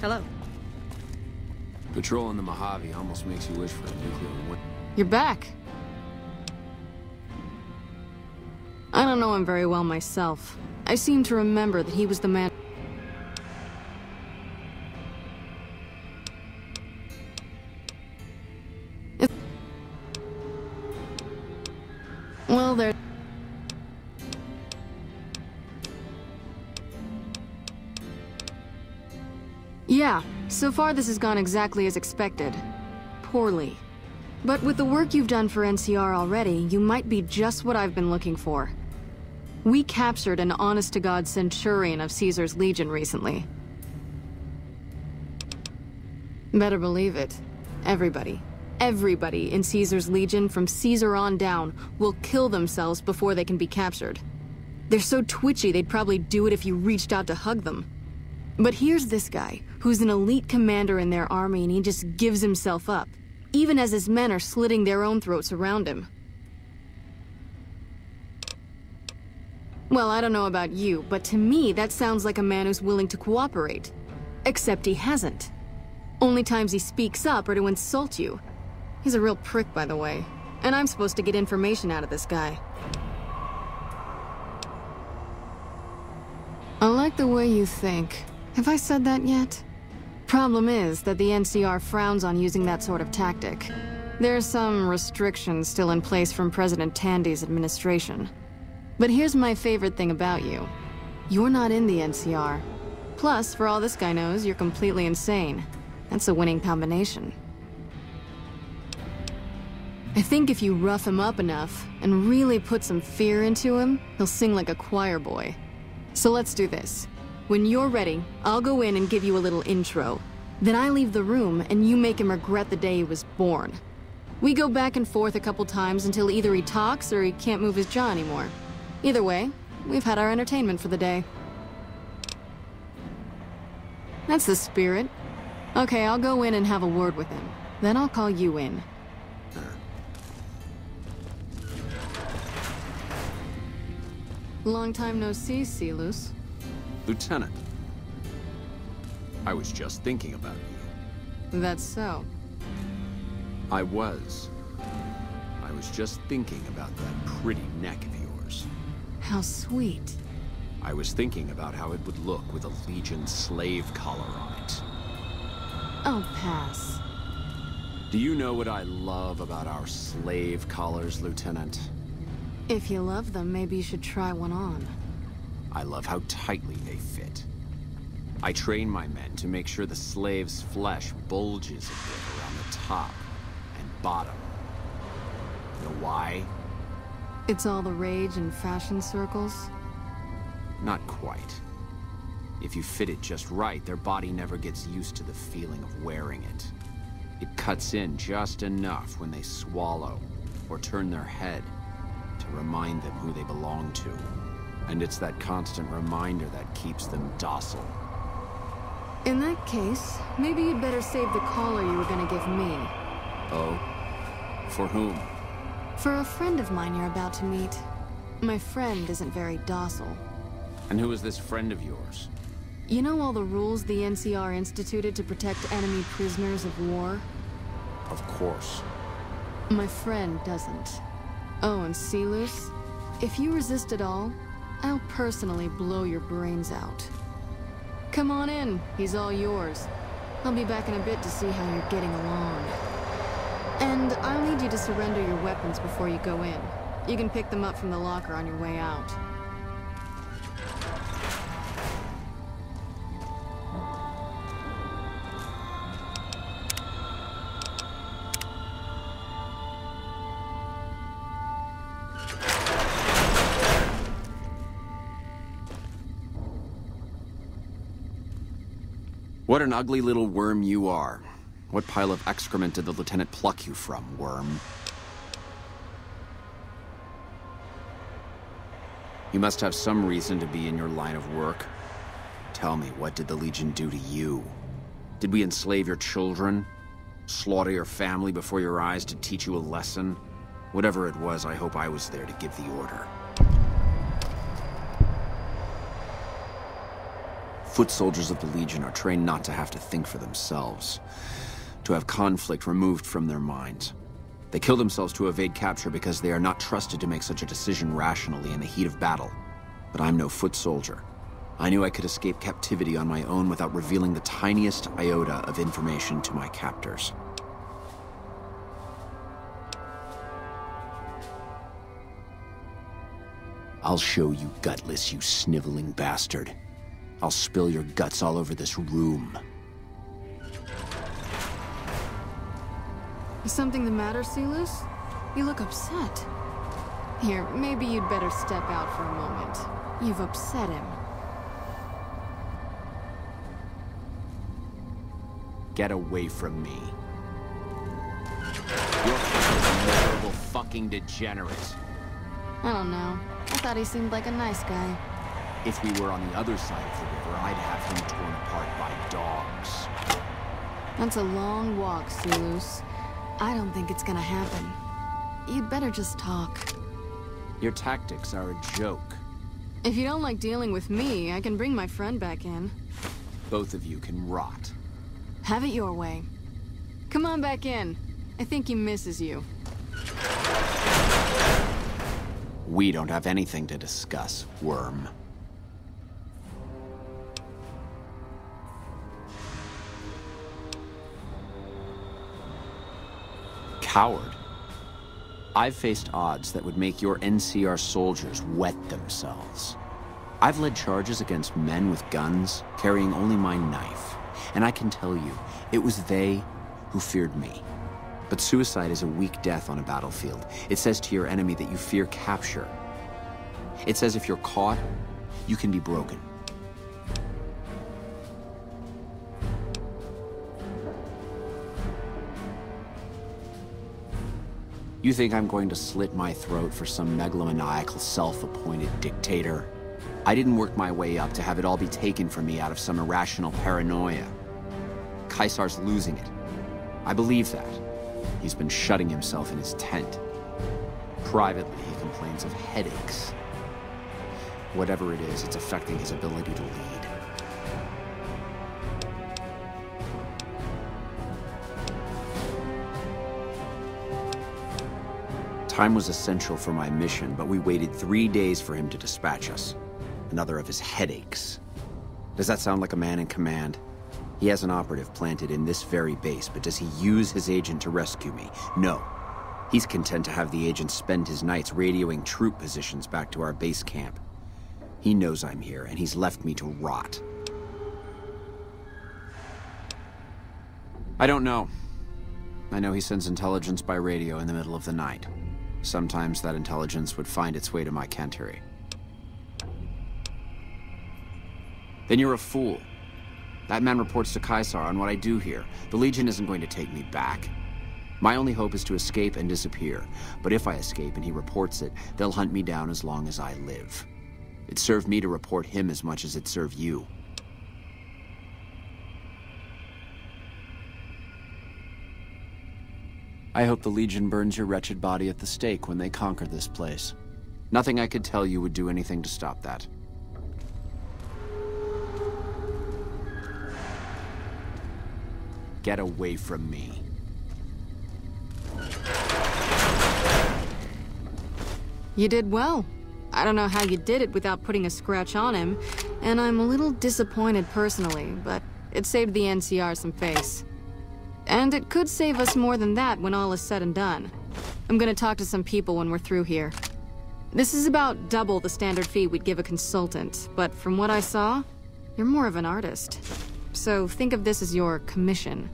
Hello. Patrolling the Mojave almost makes you wish for a nuclear winter. You're back. I don't know him very well myself. I seem to remember that he was the man... so far this has gone exactly as expected. Poorly. But with the work you've done for NCR already, you might be just what I've been looking for. We captured an honest-to-God Centurion of Caesar's Legion recently. Better believe it. Everybody, everybody in Caesar's Legion from Caesar on down will kill themselves before they can be captured. They're so twitchy they'd probably do it if you reached out to hug them. But here's this guy, who's an elite commander in their army and he just gives himself up, even as his men are slitting their own throats around him. Well, I don't know about you, but to me that sounds like a man who's willing to cooperate. Except he hasn't. Only times he speaks up are to insult you. He's a real prick, by the way. And I'm supposed to get information out of this guy. I like the way you think. Have I said that yet? Problem is that the NCR frowns on using that sort of tactic. There are some restrictions still in place from President Tandy's administration. But here's my favorite thing about you. You're not in the NCR. Plus, for all this guy knows, you're completely insane. That's a winning combination. I think if you rough him up enough, and really put some fear into him, he'll sing like a choir boy. So let's do this. When you're ready, I'll go in and give you a little intro. Then I leave the room, and you make him regret the day he was born. We go back and forth a couple times until either he talks or he can't move his jaw anymore. Either way, we've had our entertainment for the day. That's the spirit. Okay, I'll go in and have a word with him. Then I'll call you in. Long time no see, Silus. Lieutenant. I was just thinking about you. That's so. I was. I was just thinking about that pretty neck of yours. How sweet. I was thinking about how it would look with a Legion slave collar on it. I'll pass. Do you know what I love about our slave collars, Lieutenant? If you love them, maybe you should try one on. I love how tightly they fit. I train my men to make sure the slave's flesh bulges a bit around the top and bottom. Know why? It's all the rage in fashion circles? Not quite. If you fit it just right, their body never gets used to the feeling of wearing it. It cuts in just enough when they swallow or turn their head to remind them who they belong to. And it's that constant reminder that keeps them docile. In that case, maybe you'd better save the collar you were gonna give me. Oh? For whom? For a friend of mine you're about to meet. My friend isn't very docile. And who is this friend of yours? You know all the rules the NCR instituted to protect enemy prisoners of war? Of course. My friend doesn't. Oh, and Silus? If you resist at all, I'll personally blow your brains out. Come on in, he's all yours. I'll be back in a bit to see how you're getting along. And I'll need you to surrender your weapons before you go in. You can pick them up from the locker on your way out. What an ugly little worm you are. What pile of excrement did the lieutenant pluck you from, worm? You must have some reason to be in your line of work. Tell me, what did the Legion do to you? Did we enslave your children? Slaughter your family before your eyes to teach you a lesson? Whatever it was, I hope I was there to give the order. Foot soldiers of the Legion are trained not to have to think for themselves, to have conflict removed from their minds. They kill themselves to evade capture because they are not trusted to make such a decision rationally in the heat of battle. But I'm no foot soldier. I knew I could escape captivity on my own without revealing the tiniest iota of information to my captors. I'll show you gutless, you sniveling bastard. I'll spill your guts all over this room. Is something the matter, Silus? You look upset. Here, maybe you'd better step out for a moment. You've upset him. Get away from me. You're a miserable fucking degenerate. I don't know. I thought he seemed like a nice guy. If we were on the other side of the I'd have him torn apart by dogs. That's a long walk, Silus. I don't think it's gonna happen. You'd better just talk. Your tactics are a joke. If you don't like dealing with me, I can bring my friend back in. Both of you can rot. Have it your way. Come on back in. I think he misses you. We don't have anything to discuss, worm. Coward. I've faced odds that would make your NCR soldiers wet themselves. I've led charges against men with guns, carrying only my knife. And I can tell you, it was they who feared me. But suicide is a weak death on a battlefield. It says to your enemy that you fear capture. It says if you're caught, you can be broken. You think I'm going to slit my throat for some megalomaniacal self-appointed dictator? I didn't work my way up to have it all be taken from me out of some irrational paranoia. Caesar's losing it. I believe that. He's been shutting himself in his tent. Privately, he complains of headaches. Whatever it is, it's affecting his ability to lead. Time was essential for my mission, but we waited three days for him to dispatch us. Another of his headaches. Does that sound like a man in command? He has an operative planted in this very base, but does he use his agent to rescue me? No. He's content to have the agent spend his nights radioing troop positions back to our base camp. He knows I'm here, and he's left me to rot. I don't know. I know he sends intelligence by radio in the middle of the night. Sometimes that intelligence would find its way to my cantery. Then you're a fool. That man reports to Caesar on what I do here. The Legion isn't going to take me back. My only hope is to escape and disappear. But if I escape and he reports it, they'll hunt me down as long as I live. It served me to report him as much as it served you. I hope the Legion burns your wretched body at the stake when they conquer this place. Nothing I could tell you would do anything to stop that. Get away from me. You did well. I don't know how you did it without putting a scratch on him, and I'm a little disappointed personally, but it saved the NCR some face. And it could save us more than that when all is said and done. I'm gonna talk to some people when we're through here. This is about double the standard fee we'd give a consultant, but from what I saw, you're more of an artist. So think of this as your commission.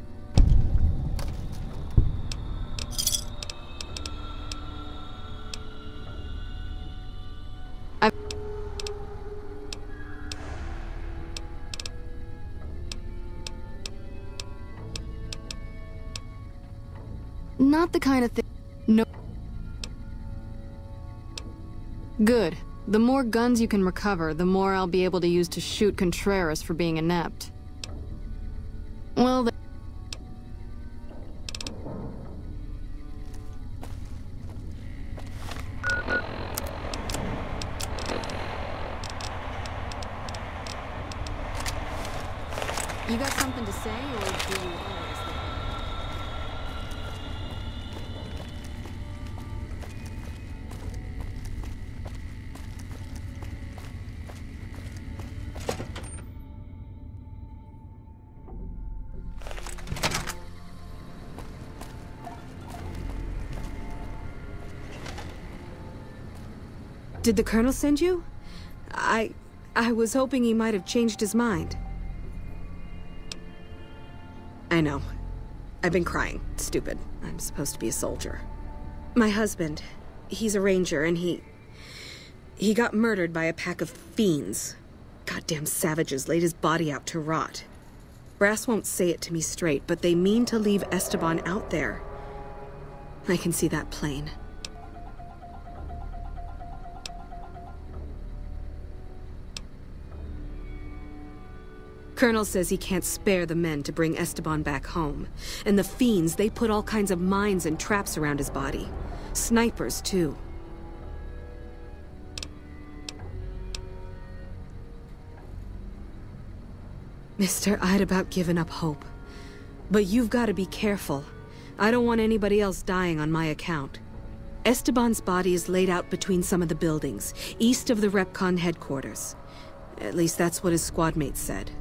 The kind of thing. No. Good. The more guns you can recover, the more I'll be able to use to shoot Contreras for being inept. Well, Did the Colonel send you? I... I was hoping he might have changed his mind. I know. I've been crying. Stupid. I'm supposed to be a soldier. My husband, he's a ranger, and he... He got murdered by a pack of fiends. Goddamn savages laid his body out to rot. Brass won't say it to me straight, but they mean to leave Esteban out there. I can see that plain. Colonel says he can't spare the men to bring Esteban back home. And the fiends, they put all kinds of mines and traps around his body. Snipers, too. Mister, I'd about given up hope. But you've got to be careful. I don't want anybody else dying on my account. Esteban's body is laid out between some of the buildings, east of the REPCONN headquarters. At least that's what his squad mates said.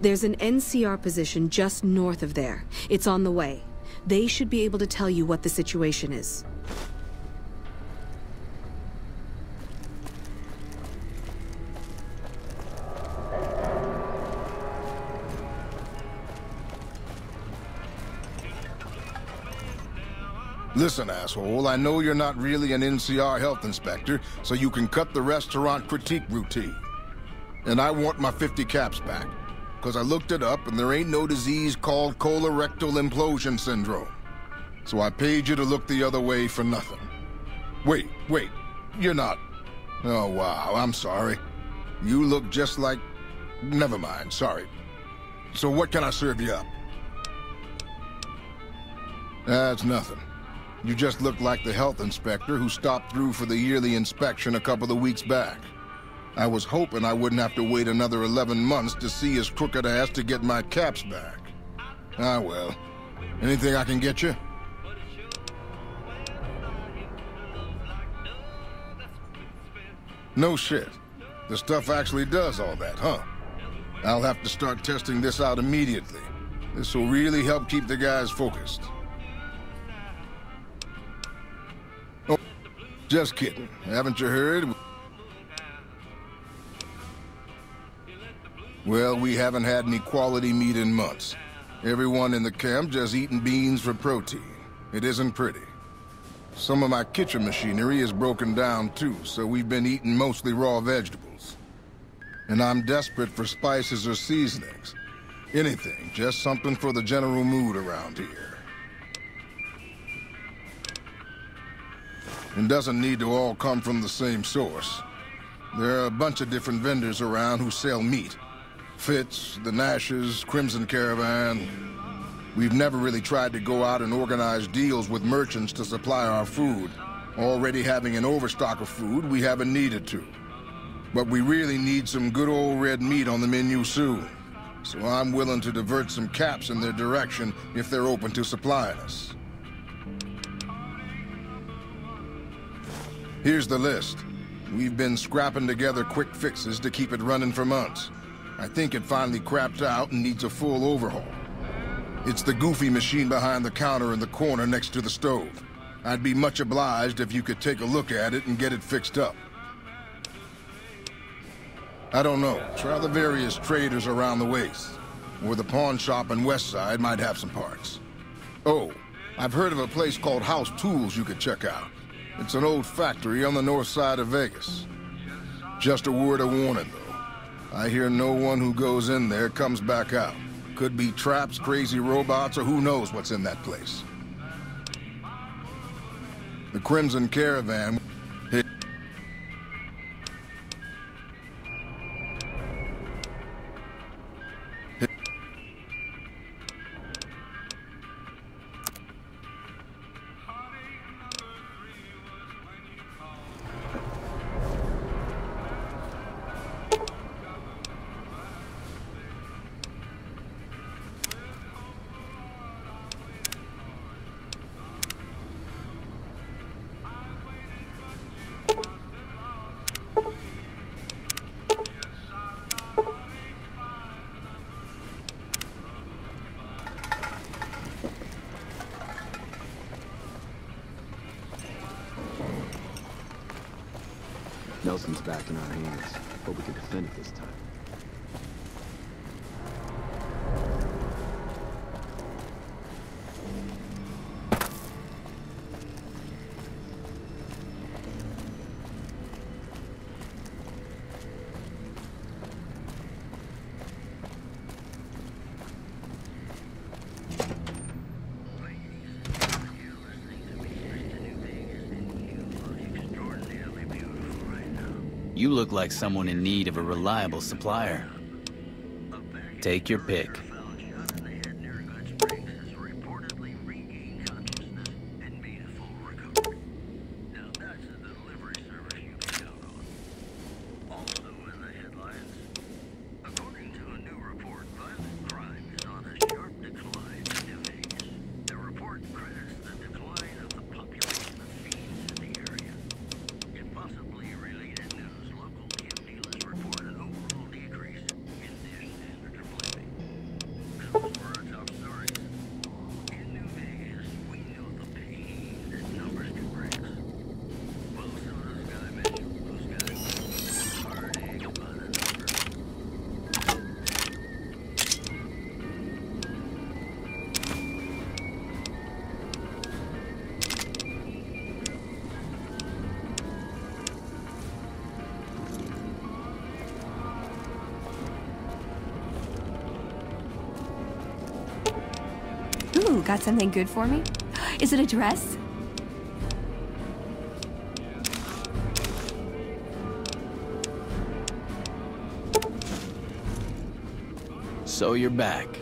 There's an NCR position just north of there. It's on the way. They should be able to tell you what the situation is. Listen, asshole, I know you're not really an NCR health inspector, so you can cut the restaurant critique routine. And I want my 50 caps back, because I looked it up and there ain't no disease called colorectal implosion syndrome. So I paid you to look the other way for nothing. Wait, wait, you're not... Oh, wow, I'm sorry. You look just like... Never mind, sorry. So what can I serve you up? That's nothing. You just look like the health inspector who stopped through for the yearly inspection a couple of weeks back. I was hoping I wouldn't have to wait another 11 months to see his crooked ass to get my caps back. Ah, well. Anything I can get you? No shit. The stuff actually does all that, huh? I'll have to start testing this out immediately. This will really help keep the guys focused. Oh, just kidding. Haven't you heard? Well, we haven't had any quality meat in months. Everyone in the camp just eating beans for protein. It isn't pretty. Some of my kitchen machinery is broken down too, so we've been eating mostly raw vegetables. And I'm desperate for spices or seasonings. Anything, just something for the general mood around here. It doesn't need to all come from the same source. There are a bunch of different vendors around who sell meat. Fitz, the Nashes, Crimson Caravan. We've never really tried to go out and organize deals with merchants to supply our food. Already having an overstock of food, we haven't needed to. But we really need some good old red meat on the menu soon. So I'm willing to divert some caps in their direction if they're open to supplying us. Here's the list. We've been scrapping together quick fixes to keep it running for months. I think it finally crapped out and needs a full overhaul. It's the goofy machine behind the counter in the corner next to the stove. I'd be much obliged if you could take a look at it and get it fixed up. I don't know. Try the various traders around the waste. Or the pawn shop in West Side might have some parts. Oh, I've heard of a place called House Tools you could check out. It's an old factory on the north side of Vegas. Just a word of warning, though. I hear no one who goes in there comes back out. Could be traps, crazy robots, or who knows what's in that place. The Crimson Caravan... Nelson's back in our hands. Hope we can defend it this time. Look like someone in need of a reliable supplier. Take your pick. Got something good for me? Is it a dress? So you're back.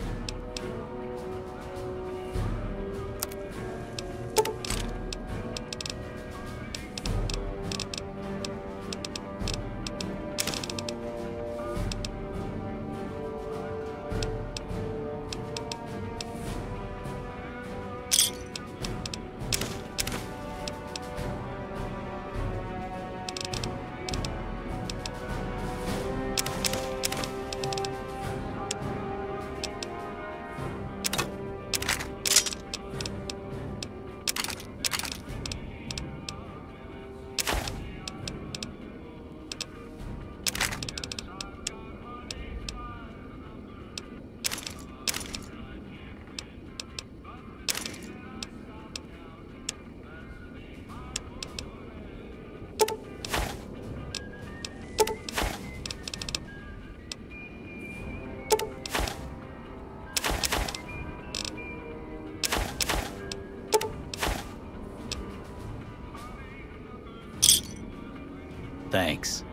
Thanks.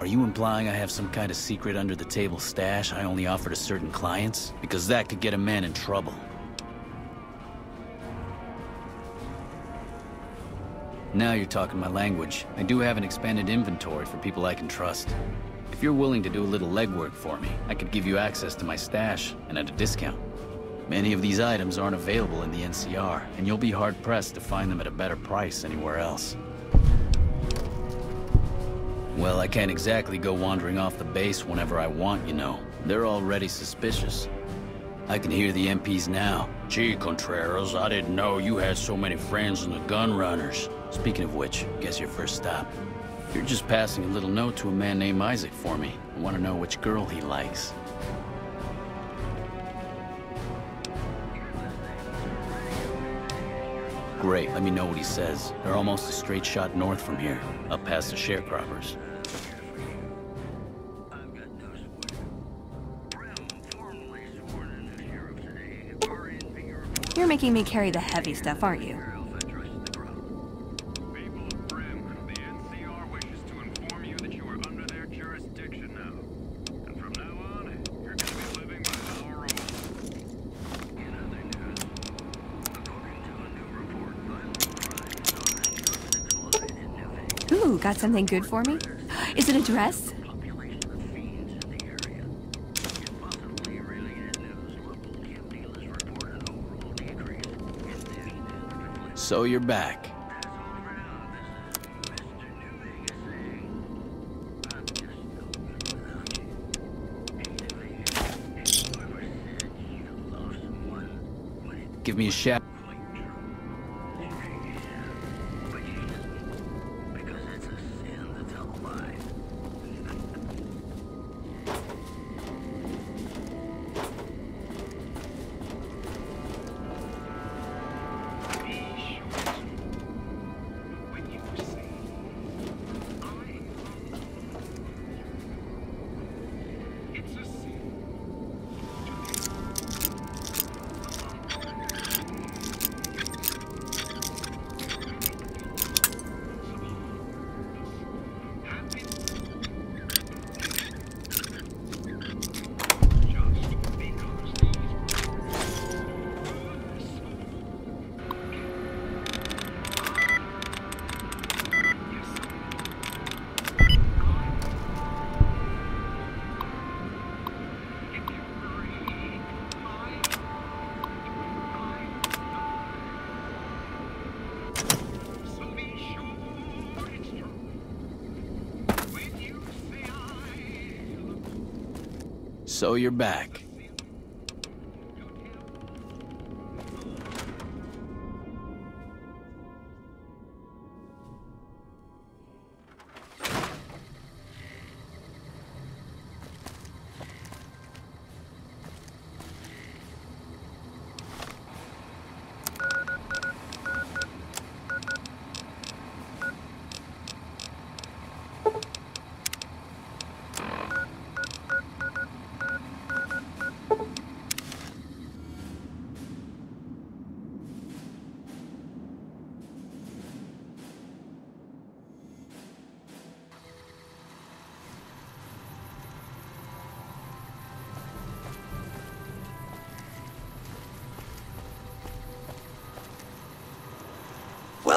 Are you implying I have some kind of secret under the table stash I only offer to certain clients? Because that could get a man in trouble. Now you're talking my language. I do have an expanded inventory for people I can trust. If you're willing to do a little legwork for me, I could give you access to my stash, and at a discount. Many of these items aren't available in the NCR, and you'll be hard-pressed to find them at a better price anywhere else. Well, I can't exactly go wandering off the base whenever I want, you know. They're already suspicious. I can hear the MPs now. Gee, Contreras, I didn't know you had so many friends in the gun runners. Speaking of which, guess your first stop. You're just passing a little note to a man named Isaac for me. I want to know which girl he likes. Great, let me know what he says. They're almost a straight shot north from here, up past the sharecroppers. Is carry the heavy stuff, aren't you? Ooh, got something good for me? Is it a dress? Population of fiends in the area. In possibly related news, local chem dealers report an overall decrease in their standard of So you're back. Give me a shout. So you're back.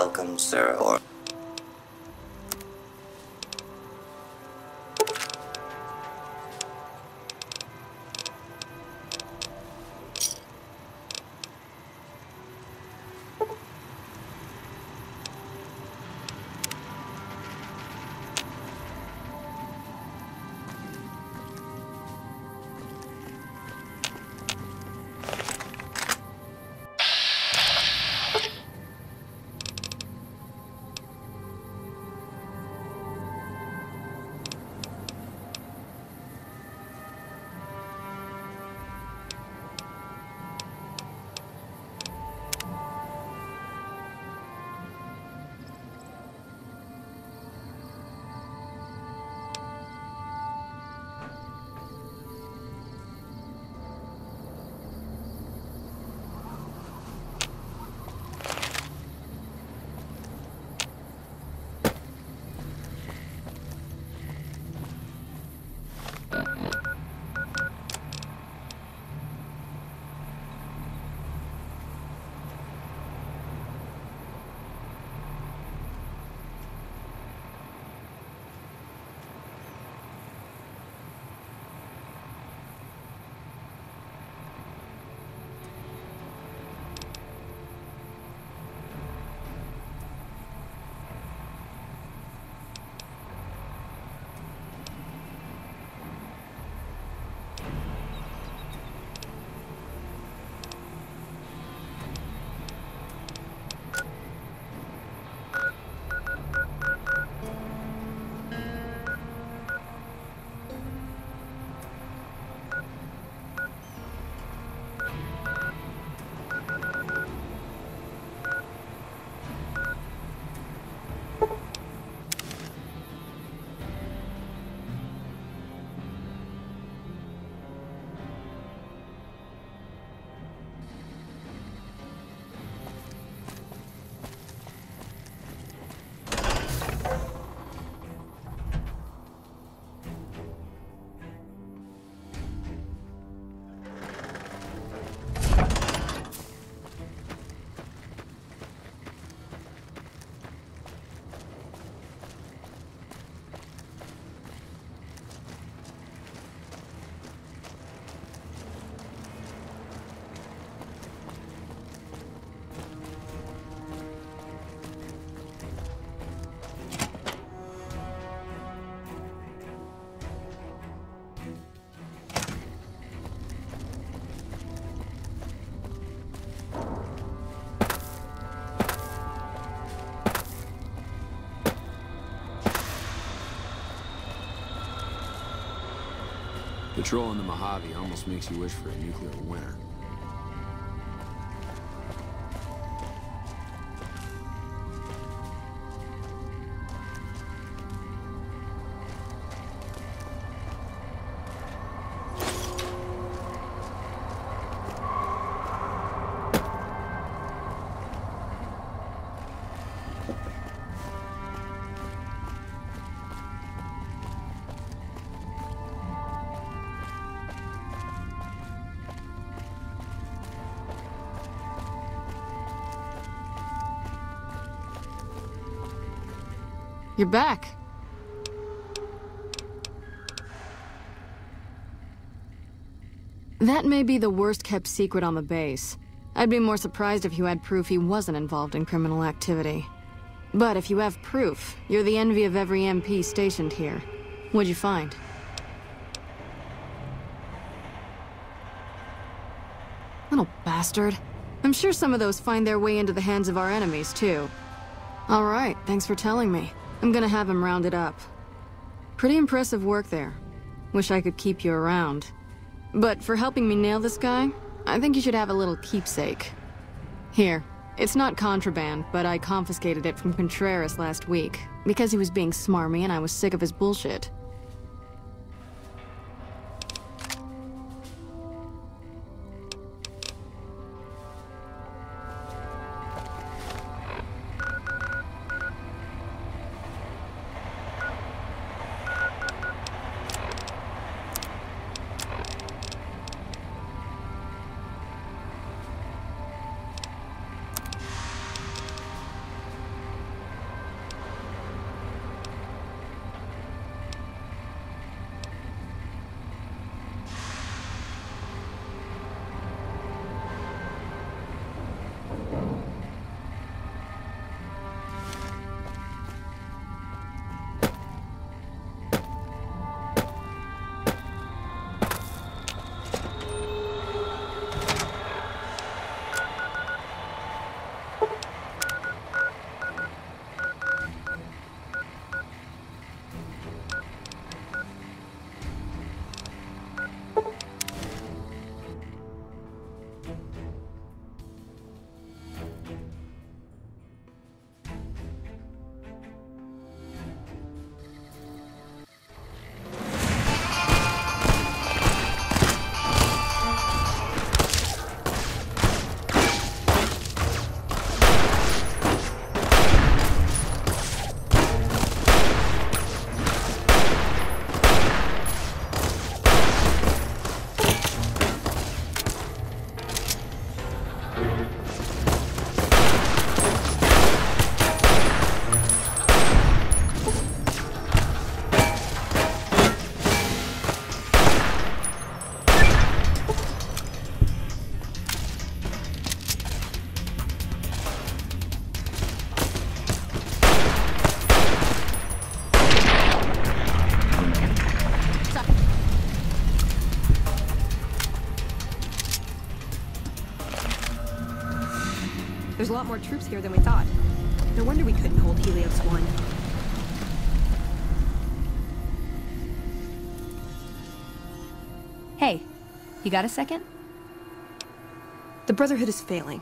Welcome, sir, or Patrolling the Mojave almost makes you wish for a nuclear winter. You're back. That may be the worst kept secret on the base. I'd be more surprised if you had proof he wasn't involved in criminal activity. But if you have proof, you're the envy of every MP stationed here. What'd you find? Little bastard. I'm sure some of those find their way into the hands of our enemies, too. Alright, thanks for telling me. I'm gonna have him rounded up. Pretty impressive work there. Wish I could keep you around. But for helping me nail this guy, I think you should have a little keepsake. Here. It's not contraband, but I confiscated it from Contreras last week, because he was being smarmy and I was sick of his bullshit. Lot more troops here than we thought. No wonder we couldn't hold Helios 1. Hey, you got a second? The Brotherhood is failing.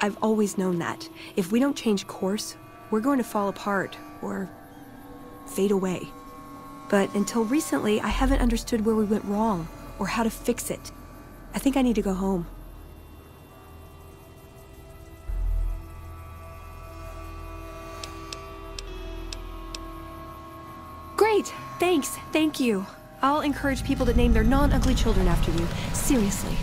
I've always known that. If we don't change course, we're going to fall apart, or fade away. But until recently, I haven't understood where we went wrong, or how to fix it. I think I need to go home. Thanks, thank you. I'll encourage people to name their non-ugly children after you. Seriously.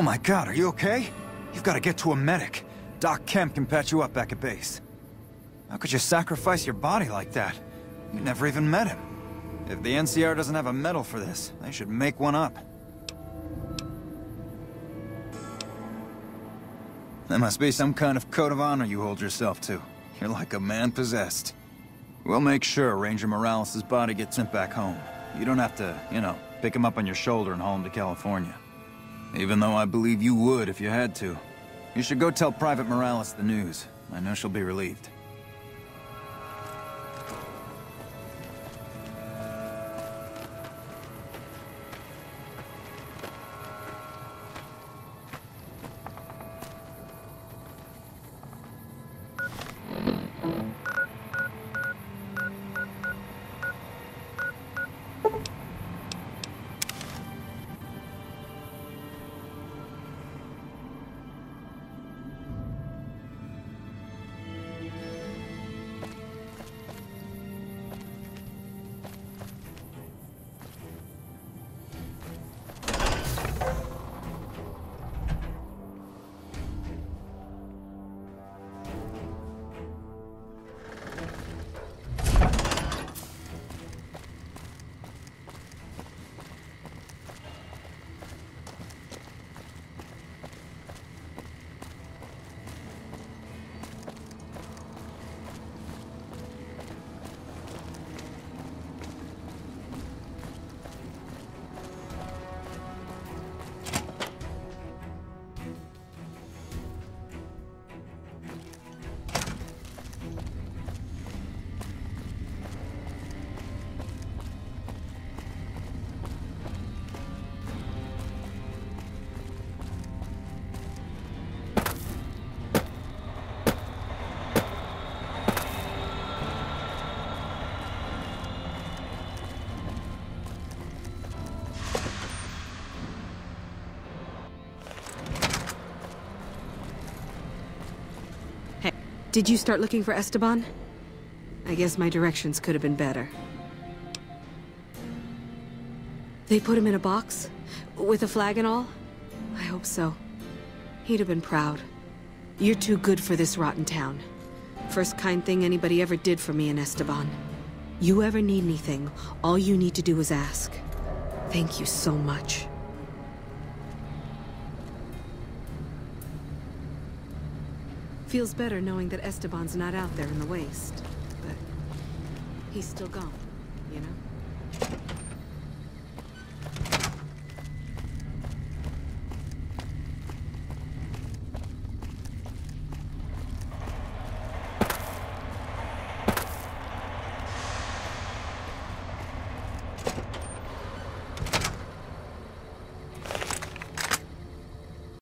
Oh my god, are you okay? You've got to get to a medic. Doc Kemp can patch you up back at base. How could you sacrifice your body like that? You never even met him. If the NCR doesn't have a medal for this, they should make one up. There must be some kind of code of honor you hold yourself to. You're like a man possessed. We'll make sure Ranger Morales' body gets sent back home. You don't have to, you know, pick him up on your shoulder and haul him to California. Even though I believe you would if you had to. You should go tell Private Morales the news. I know she'll be relieved. Did you start looking for Esteban? I guess my directions could have been better. They put him in a box? With a flag and all? I hope so. He'd have been proud. You're too good for this rotten town. First kind thing anybody ever did for me in Esteban. You ever need anything, all you need to do is ask. Thank you so much. Feels better knowing that Esteban's not out there in the waste. But he's still gone, you know?